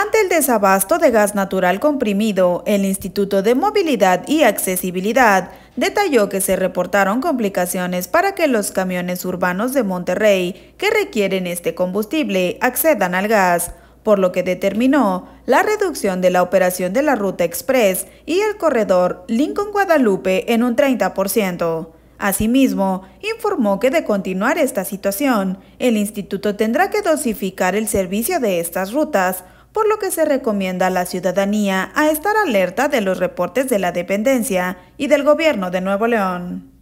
Ante el desabasto de gas natural comprimido, el Instituto de Movilidad y Accesibilidad detalló que se reportaron complicaciones para que los camiones urbanos de Monterrey que requieren este combustible accedan al gas, por lo que determinó la reducción de la operación de la ruta express y el corredor Lincoln-Guadalupe en un 30%. Asimismo, informó que de continuar esta situación, el instituto tendrá que dosificar el servicio de estas rutas por lo que se recomienda a la ciudadanía a estar alerta de los reportes de la dependencia y del gobierno de Nuevo León.